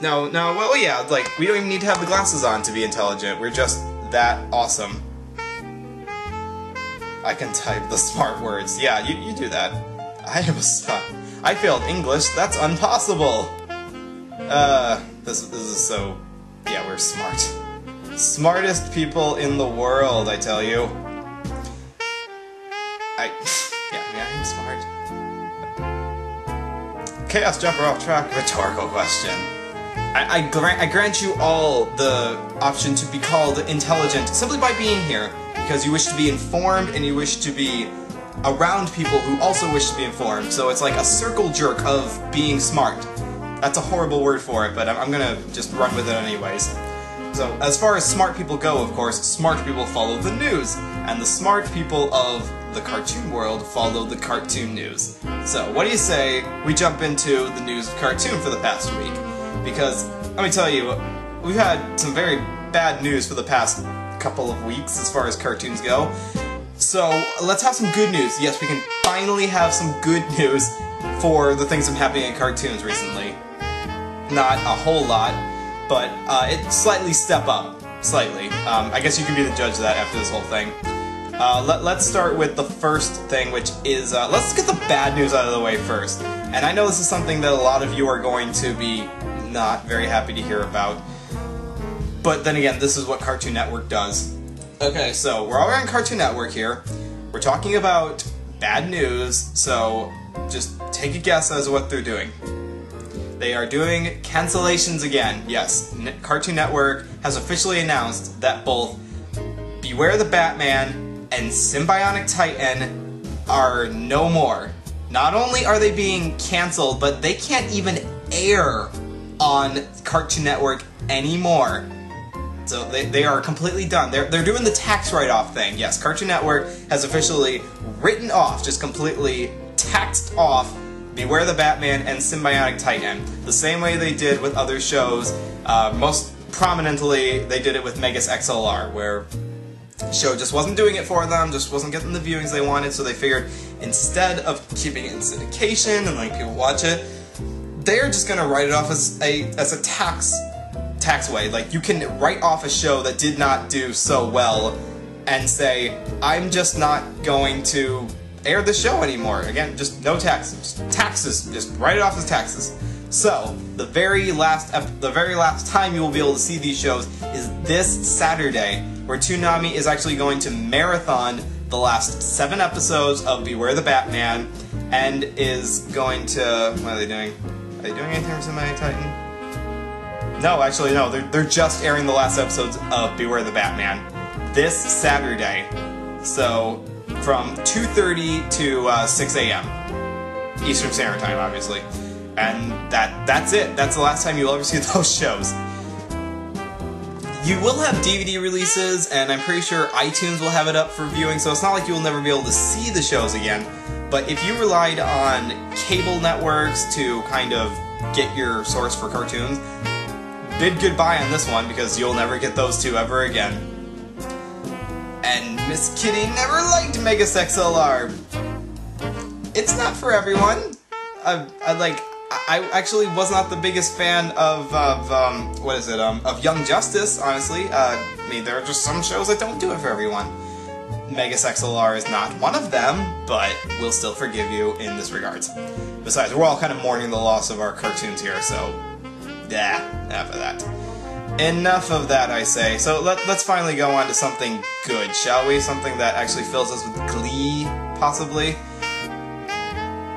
No, no, well, yeah, like, we don't even need to have the glasses on to be intelligent. We're just that awesome. I can type the smart words. Yeah, you, you do that. I am a star. I failed English. That's impossible. Uh, this, this is so... Yeah, we're smart. Smartest people in the world, I tell you. I... Yeah, yeah, I'm smart. Chaos Jumper off track, rhetorical question. I, I, grant, I grant you all the option to be called intelligent simply by being here, because you wish to be informed and you wish to be around people who also wish to be informed. So it's like a circle jerk of being smart. That's a horrible word for it, but I'm, I'm gonna just run with it anyways. So, as far as smart people go, of course, smart people follow the news, and the smart people of the cartoon world follow the cartoon news. So, what do you say we jump into the news of cartoon for the past week? Because, let me tell you, we've had some very bad news for the past couple of weeks as far as cartoons go. So, let's have some good news. Yes, we can finally have some good news for the things that have been happening in cartoons recently. Not a whole lot, but uh, it slightly step up, slightly. Um, I guess you can be the judge of that after this whole thing. Uh, let, us start with the first thing, which is, uh, let's get the bad news out of the way first. And I know this is something that a lot of you are going to be not very happy to hear about. But then again, this is what Cartoon Network does. Okay, so we're all on Cartoon Network here. We're talking about bad news, so just take a guess as to what they're doing. They are doing cancellations again. Yes, Cartoon Network has officially announced that both Beware the Batman and Sym-Bionic Titan are no more. Not only are they being canceled, but they can't even air on Cartoon Network anymore. So they, they are completely done. They're, they're doing the tax write-off thing. Yes, Cartoon Network has officially written off, just completely taxed off Beware the Batman and Sym-Bionic Titan, the same way they did with other shows. Uh, most prominently, they did it with Megas XLR, where show just wasn't doing it for them, just wasn't getting the viewings they wanted, so they figured instead of keeping it in syndication and letting people watch it, they're just gonna write it off as a as a tax tax way. Like you can write off a show that did not do so well and say, I'm just not going to air the show anymore. Again, just no taxes. taxes. Just write it off as taxes. So, the very last the very last time you will be able to see these shows is this Saturday, where Toonami is actually going to marathon the last seven episodes of Beware the Batman, and is going to what are they doing? Are they doing anything for Sym-Bionic Titan? No, actually no. They're they're just airing the last episodes of Beware the Batman this Saturday. So from 2.30 to uh, 6 a.m. Eastern Standard Time, obviously. And that that's it. That's the last time you'll ever see those shows. You will have DVD releases, and I'm pretty sure iTunes will have it up for viewing, so it's not like you will never be able to see the shows again. But if you relied on cable networks to kind of get your source for cartoons, bid goodbye on this one because you'll never get those two ever again. And Miss Kitty never liked Megas XLR. It's not for everyone. I, I like. I actually was not the biggest fan of, of um, what is it, um, of Young Justice, honestly. Uh, I mean, there are just some shows that don't do it for everyone. Megas XLR is not one of them, but we'll still forgive you in this regards. Besides, we're all kind of mourning the loss of our cartoons here, so yeah, enough of that. Enough of that, I say. So let, us finally go on to something good, shall we? Something that actually fills us with glee, possibly?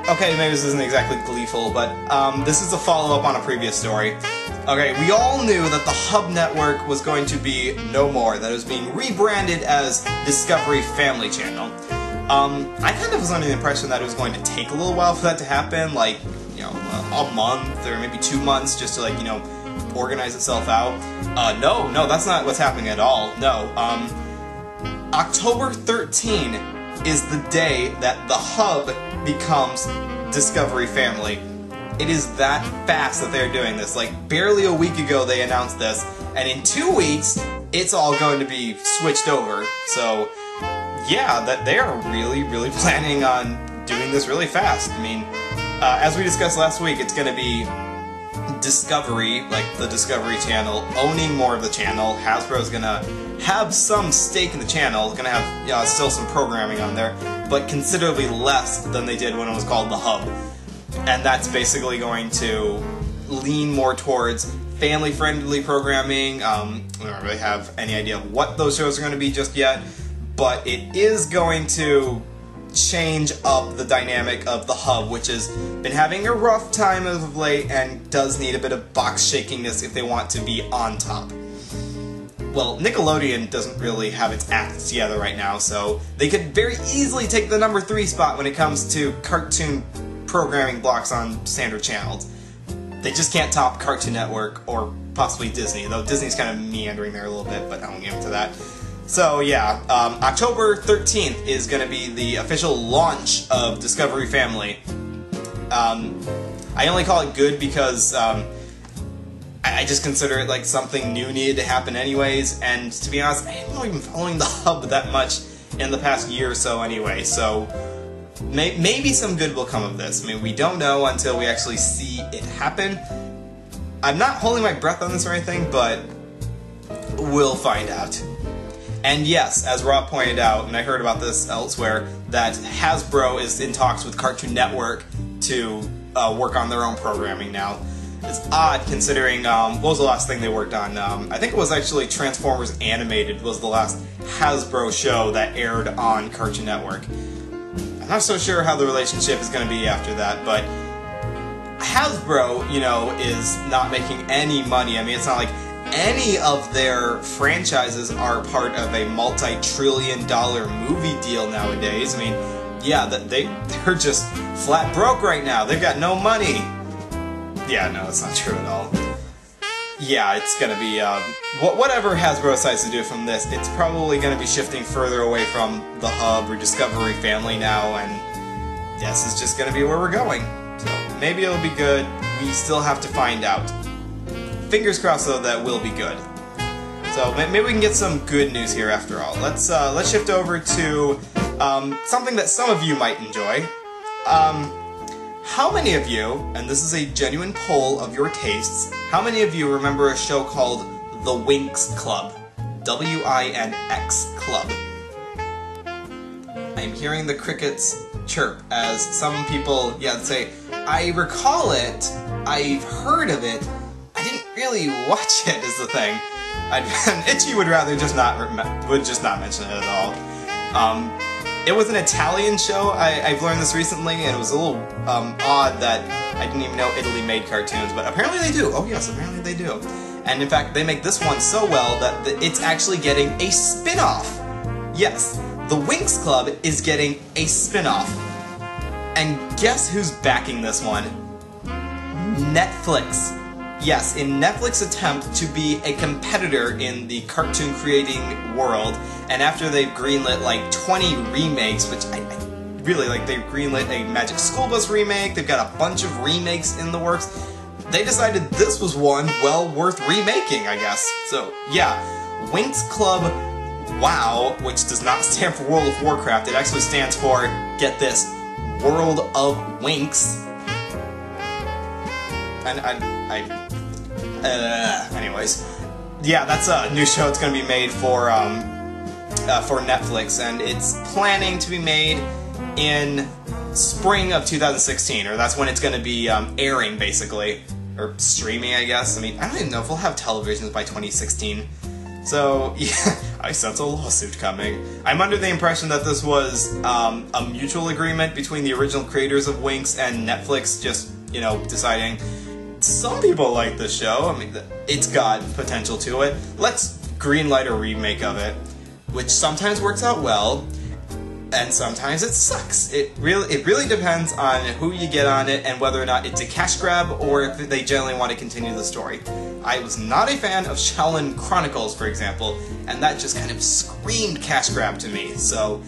Okay, maybe this isn't exactly gleeful, but um, this is a follow-up on a previous story. Okay, we all knew that the Hub Network was going to be no more, that it was being rebranded as Discovery Family Channel. Um, I kind of was under the impression that it was going to take a little while for that to happen, like, you know, a month or maybe two months, just to, like, you know, organize itself out. Uh, no, no, that's not what's happening at all. No. Um, October 13 is the day that the hub becomes Discovery Family. It is that fast that they're doing this. Like, barely a week ago they announced this, and in two weeks, it's all going to be switched over. So, yeah, that they are really, really planning on doing this really fast. I mean, uh, as we discussed last week, it's going to be Discovery, like the Discovery Channel, owning more of the channel. Hasbro's gonna have some stake in the channel, gonna have uh, still some programming on there, but considerably less than they did when it was called the Hub. And that's basically going to lean more towards family-friendly programming. Um, I don't really have any idea what those shows are going to be just yet, but it is going to change up the dynamic of the hub, which has been having a rough time of late and does need a bit of box shakiness if they want to be on top. Well, Nickelodeon doesn't really have its act together right now, so they could very easily take the number three spot when it comes to cartoon programming blocks on standard channels. They just can't top Cartoon Network or possibly Disney, though Disney's kind of meandering there a little bit, but I won't get into that. So yeah, um, October 13th is going to be the official launch of Discovery Family. Um, I only call it good because um, I, I, just consider it like something new needed to happen anyways, and to be honest, I haven't really been following the Hub that much in the past year or so anyway, so may maybe some good will come of this. I mean, we don't know until we actually see it happen. I'm not holding my breath on this or anything, but we'll find out. And yes, as Rob pointed out, and I heard about this elsewhere, that Hasbro is in talks with Cartoon Network to uh, work on their own programming now. It's odd considering, um, what was the last thing they worked on? Um, I think it was actually Transformers Animated was the last Hasbro show that aired on Cartoon Network. I'm not so sure how the relationship is going to be after that, but Hasbro, you know, is not making any money. I mean, it's not like any of their franchises are part of a multi-trillion dollar movie deal nowadays. I mean, yeah, they they're just flat broke right now. They've got no money. Yeah, no, it's not true at all. Yeah, it's gonna be um, whatever Hasbro decides to do from this. It's probably gonna be shifting further away from the hub or Discovery family now, and this is just gonna be where we're going. So maybe it'll be good. We still have to find out fingers crossed though that will be good. So maybe we can get some good news here after all. Let's uh, let's shift over to um, something that some of you might enjoy. Um, how many of you, and this is a genuine poll of your tastes, how many of you remember a show called The Winx Club? W-I-N-X Club. I'm hearing the crickets chirp as some people, yeah, say, I recall it, I've heard of it, I didn't really watch it is the thing. I'd, Itchy would rather just not would just not mention it at all. Um, it was an Italian show. I, have learned this recently, and it was a little um, odd that I didn't even know Italy made cartoons, but apparently they do. Oh yes, apparently they do. And in fact, they make this one so well that it's actually getting a spin-off. Yes, the Winx Club is getting a spin-off. And guess who's backing this one? Netflix. Yes, in Netflix's attempt to be a competitor in the cartoon creating world, and after they've greenlit like 20 remakes, which I, I really like, they've greenlit a Magic School Bus remake, they've got a bunch of remakes in the works, they decided this was one well worth remaking, I guess. So, yeah, Winx Club WoW, which does not stand for World of Warcraft, it actually stands for, get this, World of Winx. And I, I uh, anyways, yeah, that's a new show. It's going to be made for um, uh, for Netflix, and it's planning to be made in spring of 2016, or that's when it's going to be um, airing, basically, or streaming, I guess. I mean, I don't even know if we'll have televisions by 2016. So, yeah, I sense a lawsuit coming. I'm under the impression that this was um, a mutual agreement between the original creators of Winx and Netflix just, you know, deciding some people like the show. I mean, it's got potential to it. Let's greenlight a remake of it, which sometimes works out well, and sometimes it sucks. It really, it really depends on who you get on it and whether or not it's a cash grab or if they generally want to continue the story. I was not a fan of Xiaolin Chronicles, for example, and that just kind of screamed cash grab to me. So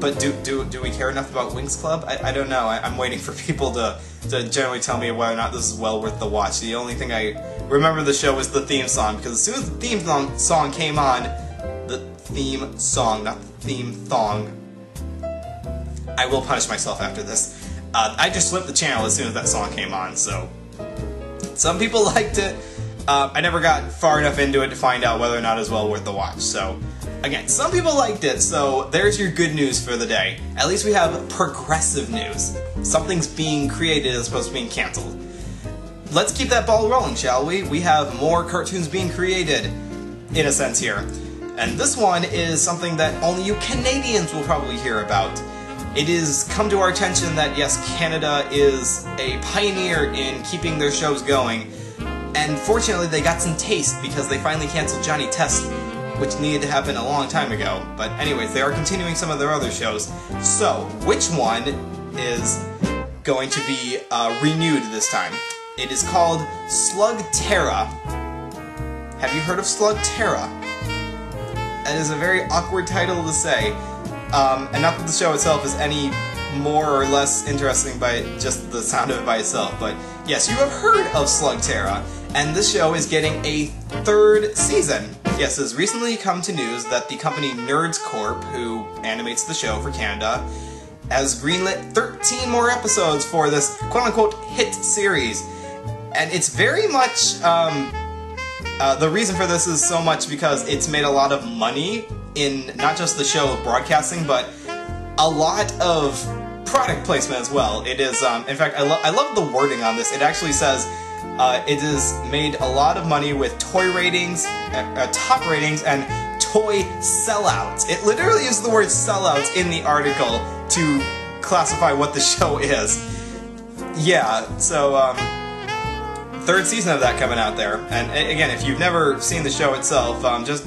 but do do do we care enough about Winx Club? I, I don't know. I, am waiting for people to to generally tell me whether or not this is well worth the watch. The only thing I remember the show was the theme song because as soon as the theme song song came on, the theme song, not the theme thong. I will punish myself after this. Uh, I just flipped the channel as soon as that song came on. So some people liked it. Uh, I never got far enough into it to find out whether or not it was well worth the watch. So, again, some people liked it, so there's your good news for the day. At least we have progressive news. Something's being created as opposed to being canceled. Let's keep that ball rolling, shall we? We have more cartoons being created, in a sense, here. And this one is something that only you Canadians will probably hear about. It has come to our attention that yes, Canada is a pioneer in keeping their shows going, and fortunately they got some taste because they finally canceled Johnny Test, which needed to happen a long time ago. But anyways, they are continuing some of their other shows. So, which one is going to be uh, renewed this time? It is called Slugterra. Have you heard of Slug Slugterra? It is a very awkward title to say, um, and not that the show itself is any more or less interesting by just the sound of it by itself, but yes, you have heard of Slugterra, and this show is getting a third season. Yes, has recently come to news that the company Nerd Corps, who animates the show for Canada, has greenlit 13 more episodes for this quote-unquote hit series. And it's very much, um, uh, the reason for this is so much because it's made a lot of money in not just the show broadcasting, but a lot of product placement as well. It is, um, in fact, I, lo I love the wording on this. It actually says uh, it has made a lot of money with toy ratings, uh, uh, top ratings, and toy sellouts. It literally uses the word sellouts in the article to classify what the show is. Yeah, so, um, third season of that coming out there. And again, if you've never seen the show itself, um, just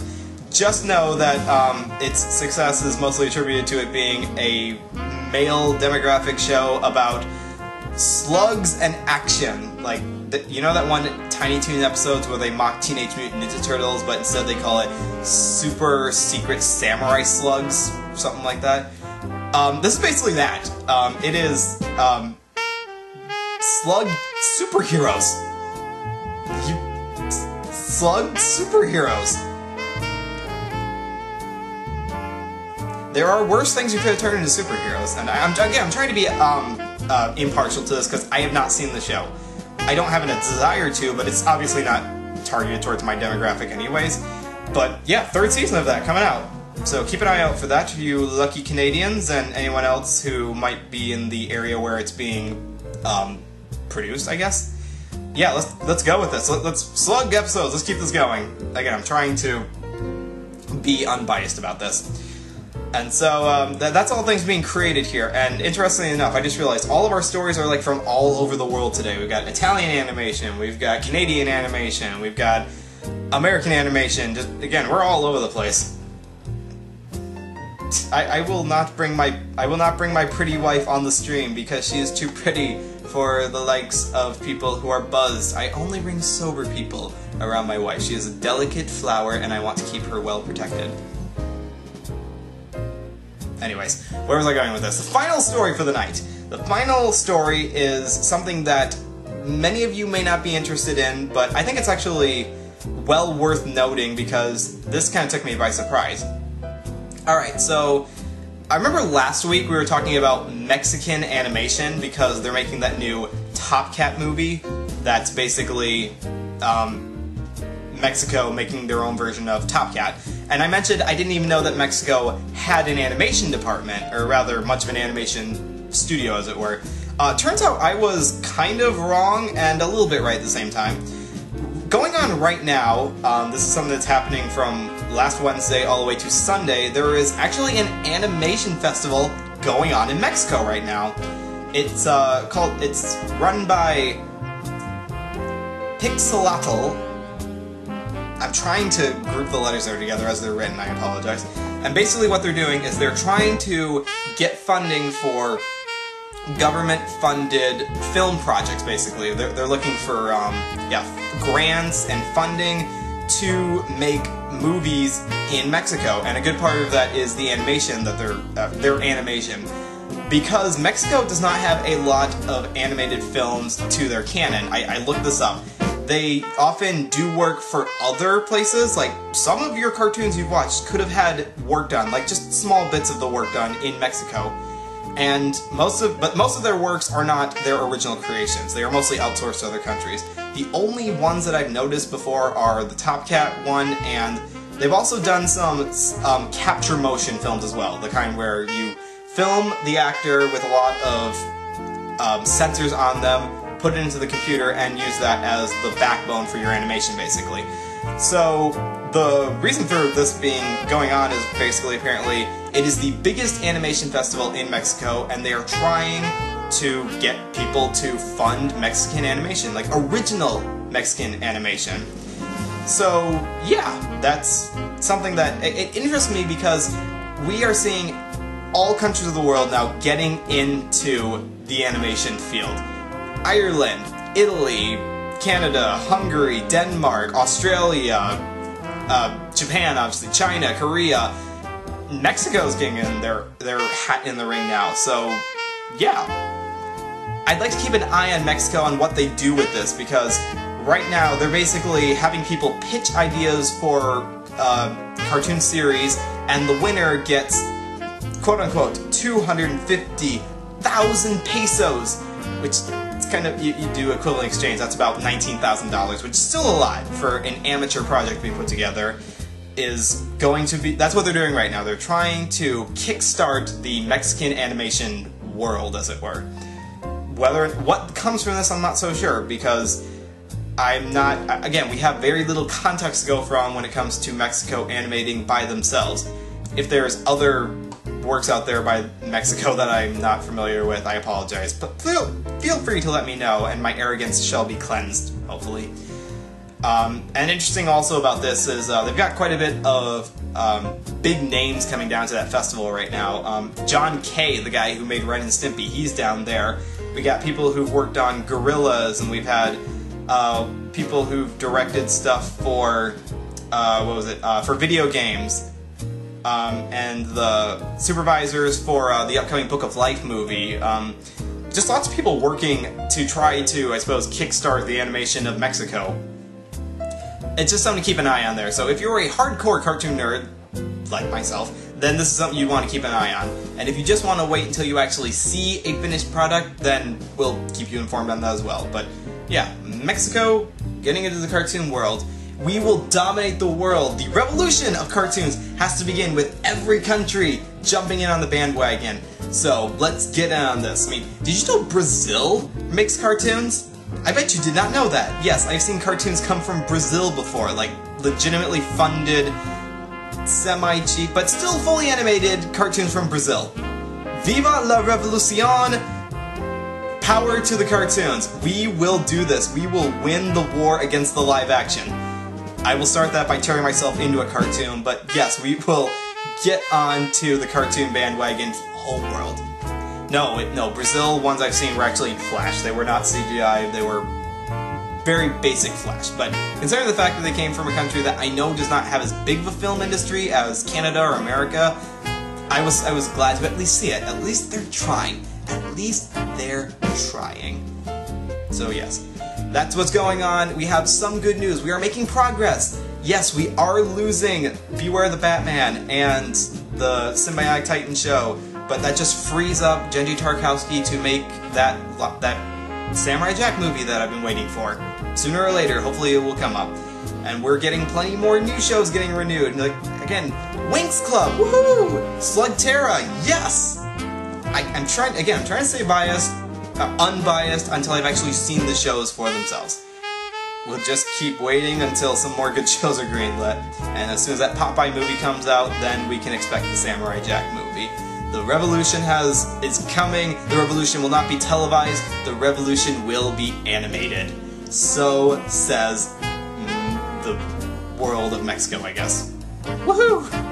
just know that um, its success is mostly attributed to it being a male demographic show about slugs and action. Like, the, you know that one Tiny Toon episodes where they mock Teenage Mutant Ninja Turtles, but instead they call it Super Secret Samurai Slugs, something like that? Um, this is basically that. Um, it is um, slug superheroes you slug superheroes. There are worse things you could have turned into superheroes, and I'm again I'm trying to be um, uh, impartial to this because I have not seen the show. I don't have a desire to, but it's obviously not targeted towards my demographic anyways. But yeah, third season of that coming out. So keep an eye out for that, you lucky Canadians and anyone else who might be in the area where it's being um, produced, I guess yeah, let's let's go with this. Let, us slug episodes. Let's keep this going. Again, I'm trying to be unbiased about this. And so um, th that's all things being created here. And interestingly enough, I just realized all of our stories are like from all over the world today. We've got Italian animation, we've got Canadian animation, we've got American animation. Just again, we're all over the place. I, I will not bring my I will not bring my pretty wife on the stream because she is too pretty for the likes of people who are buzzed. I only bring sober people around my wife. She is a delicate flower and I want to keep her well protected. Anyways, where was I going with this? The final story for the night. The final story is something that many of you may not be interested in, but I think it's actually well worth noting because this kind of took me by surprise. Alright, so I remember last week we were talking about Mexican animation because they're making that new Top Cat movie that's basically um, Mexico making their own version of Top Cat. And I mentioned I didn't even know that Mexico had an animation department, or rather, much of an animation studio, as it were. Uh, turns out I was kind of wrong and a little bit right at the same time. Going on right now, um, this is something that's happening from last Wednesday all the way to Sunday, there is actually an animation festival going on in Mexico right now. It's uh, called, it's run by Pixelatl. I'm trying to group the letters there together as they're written, I apologize. And basically what they're doing is they're trying to get funding for government-funded film projects, basically. They're, they're looking for, um, yeah, grants and funding to make movies in Mexico, and a good part of that is the animation that they're uh, their animation. Because Mexico does not have a lot of animated films to their canon. I, I looked this up. They often do work for other places, like some of your cartoons you've watched could have had work done, like just small bits of the work done in Mexico. and most of but most of their works are not their original creations. They are mostly outsourced to other countries. The only ones that I've noticed before are the Top Cat one, and they've also done some um, capture motion films as well, the kind where you film the actor with a lot of um, sensors on them, put it into the computer, and use that as the backbone for your animation, basically. So the reason for this being going on is basically apparently it is the biggest animation festival in Mexico, and they are trying to get people to fund Mexican animation, like original Mexican animation. So yeah, that's something that it, it interests me because we are seeing all countries of the world now getting into the animation field. Ireland, Italy, Canada, Hungary, Denmark, Australia, uh, Japan, obviously, China, Korea. Mexico's getting in their, their hat in the ring now, so yeah. I'd like to keep an eye on Mexico on what they do with this, because right now they're basically having people pitch ideas for uh, cartoon series, and the winner gets quote-unquote 250,000 pesos, which kind of, you, you do equivalent exchange, that's about $19,000, which is still a lot for an amateur project being put together, is going to be, that's what they're doing right now. They're trying to kickstart the Mexican animation world, as it were. Whether, what comes from this, I'm not so sure, because I'm not, again, we have very little context to go from when it comes to Mexico animating by themselves. If there's other works out there by Mexico that I'm not familiar with, I apologize. But feel, feel free to let me know, and my arrogance shall be cleansed, hopefully. Um, and interesting also about this is uh, they've got quite a bit of um, big names coming down to that festival right now. Um, John K., the guy who made Ren and Stimpy, he's down there. We got people who've worked on Gorillaz, and we've had uh, people who've directed stuff for, uh, what was it, uh, for video games um, and the supervisors for uh, the upcoming Book of Life movie. Um, just lots of people working to try to, I suppose, kickstart the animation of Mexico. It's just something to keep an eye on there. So if you're a hardcore cartoon nerd, like myself, then this is something you want to keep an eye on. And if you just want to wait until you actually see a finished product, then we'll keep you informed on that as well. But yeah, Mexico, getting into the cartoon world, we will dominate the world. The revolution of cartoons has to begin with every country jumping in on the bandwagon. So let's get in on this. I mean, did you know Brazil makes cartoons? I bet you did not know that. Yes, I've seen cartoons come from Brazil before, like legitimately funded, semi-cheap, but still fully animated cartoons from Brazil. Viva la Revolucion! Power to the cartoons. We will do this. We will win the war against the live action. I will start that by turning myself into a cartoon, but yes, we will get on to the cartoon bandwagon whole world. No, it, no, Brazil ones I've seen were actually Flash. They were not CGI, they were very basic Flash. But considering the fact that they came from a country that I know does not have as big of a film industry as Canada or America, I was I was glad to at least see it. At least they're trying. At least they're trying. So yes, that's what's going on. We have some good news. We are making progress. Yes, we are losing Beware the Batman and the Sym-Bionic Titan show, but that just frees up Genndy Tartakovsky to make that that Samurai Jack movie that I've been waiting for. Sooner or later, hopefully it will come up. And we're getting plenty more new shows getting renewed. Like again, Winx Club, woohoo! Slugterra, yes! I, am trying again. I'm trying to stay biased, unbiased until I've actually seen the shows for themselves. We'll just keep waiting until some more good shows are greenlit, and as soon as that Popeye movie comes out, then we can expect the Samurai Jack movie. The revolution has is coming. The revolution will not be televised. The revolution will be animated. So says mm, the world of Mexico, I guess. Woohoo!